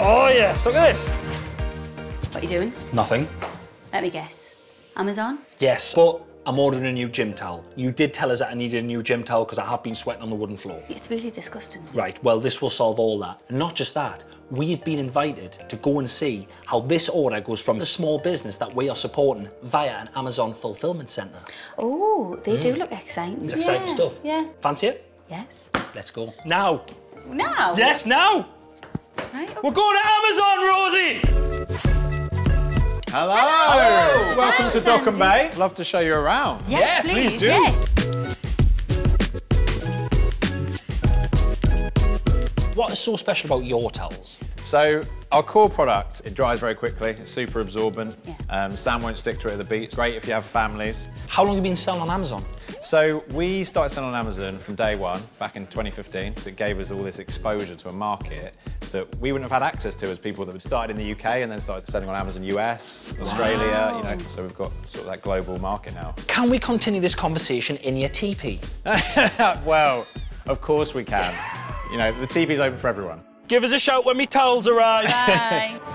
Oh, yes, look at this. What are you doing? Nothing. Let me guess. Amazon? Yes, but I'm ordering a new gym towel. You did tell us that I needed a new gym towel because I have been sweating on the wooden floor. It's really disgusting. Right, well, this will solve all that. And not just that, we have been invited to go and see how this order goes from the small business that we are supporting via an Amazon fulfillment centre. Oh, they do mm. look exciting. It's exciting yeah. stuff. Yeah. Fancy it? Yes. Let's go. Now. Now? Yes, now! Right. okay. We're going to Amazon, Rosie! Hello. Hello. Welcome Hello, to Dock and Bay. Love to show you around. Yes, Yeah, please. please do. Yeah. What is so special about your towels? So our core product, it dries very quickly. It's super absorbent. Yeah. Um, sand won't stick to it at the beach. Great if you have families. How long have you been selling on Amazon? So we started selling on Amazon from day one, back in 2015. That gave us all this exposure to a market that we wouldn't have had access to as people that had started in the UK and then started selling on Amazon US, Australia, you know. So we've got sort of that global market now. Can we continue this conversation in your teepee? well, of course we can. you know, the TV's open for everyone. Give us a shout when me towels arrive. Bye.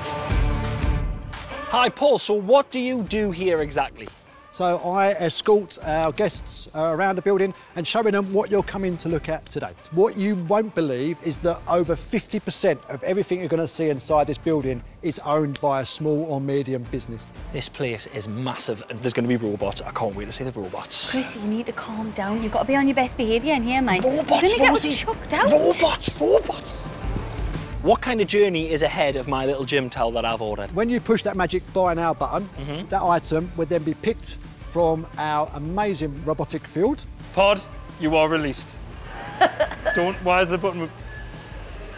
Hi, Paul. So, what do you do here exactly? So I escort our guests uh, around the building and showing them what you're coming to look at today. What you won't believe is that over 50% of everything you're going to see inside this building is owned by a small or medium business. This place is massive, and there's going to be robots. I can't wait to see the robots. Chris, you need to calm down. You've got to be on your best behaviour in here, mate. Robots, Don't you get chucked out? Robots, robots. What kind of journey is ahead of my little gym towel that I've ordered? When you push that magic buy now button, mm-hmm. that item would then be picked from our amazing robotic field. Pod, you are released. Don't. Why is the button?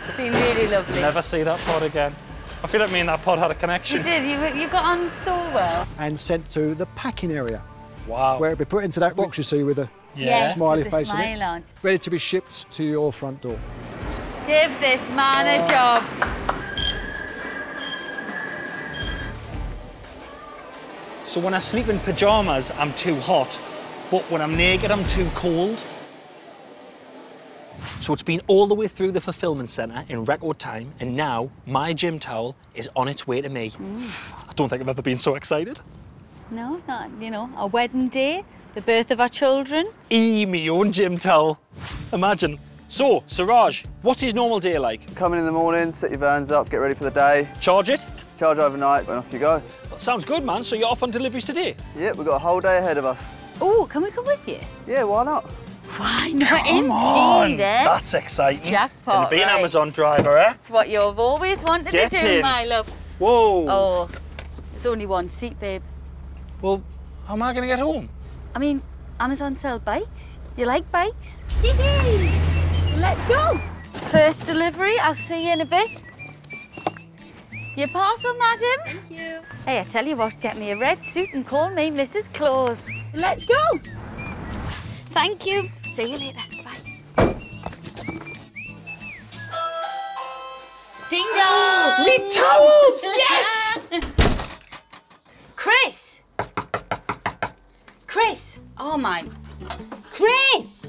It's been really lovely. Never see that pod again. I feel like me and that pod had a connection. You did. You, you got on so well. and sent to the packing area, Wow. where it'll be put into that box you see with a Yes, smiley with the face on it, on. ready to be shipped to your front door. Give this man a job. So when I sleep in pajamas, I'm too hot, but when I'm naked, I'm too cold. So it's been all the way through the fulfillment centre in record time, and now my gym towel is on its way to me. Mm. I don't think I've ever been so excited. No, not, you know, our wedding day, the birth of our children. E, me own gym towel. Imagine. So, Siraj, what's normal day like? Come in in the morning, set your vans up, get ready for the day, Charge it? charge overnight, and off you go. Well, sounds good, man. So you're off on deliveries today? Yep, we've got a whole day ahead of us. Oh, can we come with you? Yeah, why not? Why not? Come on! Indeed? That's exciting. Jackpot, Gonna be an. Amazon driver, eh? That's what you've always wanted Get to do, in. my love. Whoa. Oh, there's only one seat, babe. Well, how am I going to get home? I mean, Amazon sell bikes. You like bikes? Go. First delivery, I'll see you in a bit. Your parcel, madam. Thank you. Hey, I tell you what, get me a red suit and call me Mrs. Claus. Let's go. Thank you. See you later. Bye. Ding dong! Me towels! Yes! Chris! Chris! Oh my. Chris!